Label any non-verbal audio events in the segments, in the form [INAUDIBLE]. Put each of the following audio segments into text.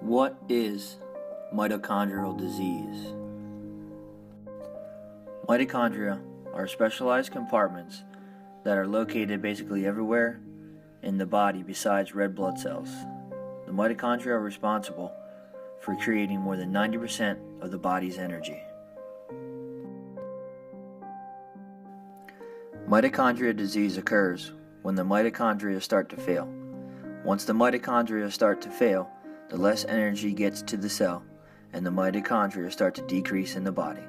What is mitochondrial disease? Mitochondria are specialized compartments that are located basically everywhere in the body besides red blood cells. The mitochondria are responsible for creating more than 90% of the body's energy. Mitochondria disease occurs when the mitochondria start to fail. Once the mitochondria start to fail, the less energy gets to the cell and the mitochondria start to decrease in the body.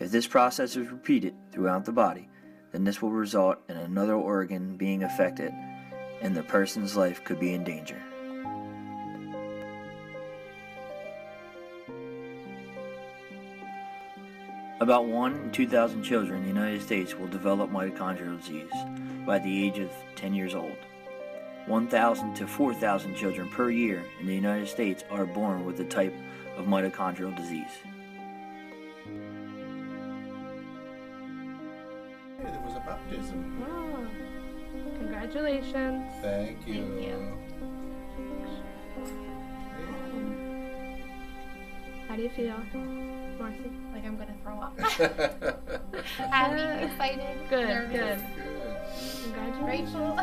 If this process is repeated throughout the body, then this will result in another organ being affected and the person's life could be in danger. About 1 in 2,000 children in the United States will develop mitochondrial disease by the age of 10 years old. 1,000 to 4,000 children per year in the United States are born with the type of mitochondrial disease. Hey, there was a baptism. Oh, congratulations. Thank you. Thank you. How do you feel, Marcy? Like I'm gonna throw up. Good. [LAUGHS] Happy, excited, Good, nervous. good. Good. Congratulations, Rachel.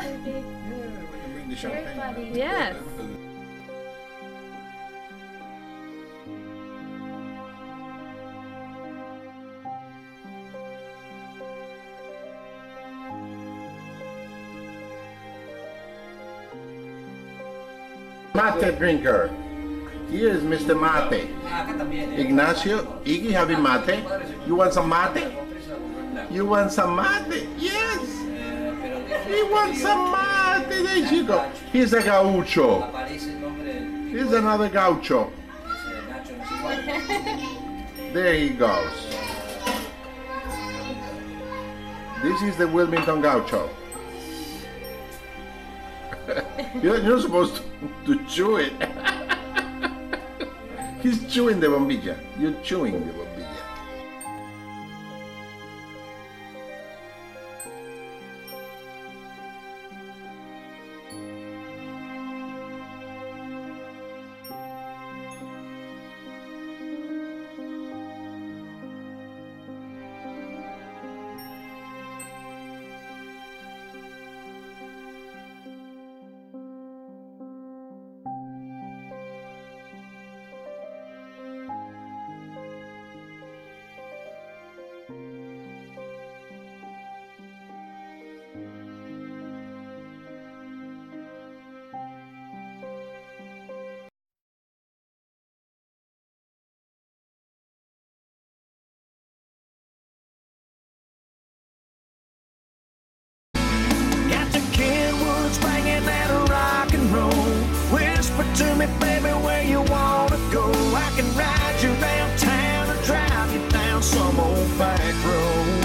Baby. Yeah, we can bring the Very champagne. funny. out. Yes. Mate drinker. Here's Mr. Mate. Ignacio, Iggy having mate? You want some mate? You want some mate? Yes. He wants some mate. There you go. Here's a gaucho. He's another gaucho. There he goes. This is the Wilmington gaucho. [LAUGHS] you're, you're supposed to, to chew it. [LAUGHS] He's chewing the bombilla. You're chewing the bombilla. Can ride you around town or drive you down some old back road.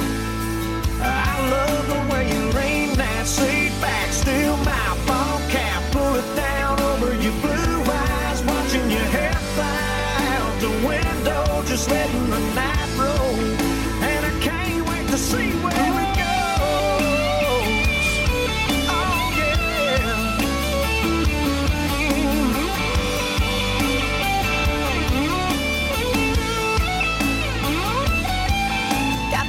I love the way you lean that seat back, still my ball cap, pull it down over your blue eyes, watching your hair fly out the window, just letting the night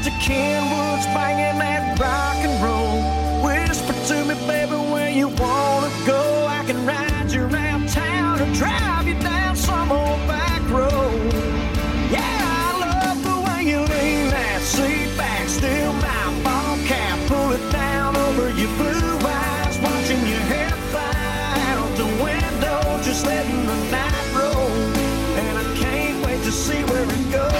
To Kenwood's banging that rock and roll. Whisper to me, baby, where you wanna go. I can ride you around town or drive you down some old back road. Yeah, I love the way you lean that seat back, still my ball cap, pull it down over your blue eyes, watching your hair fly out the window, just letting the night roll. And I can't wait to see where it goes.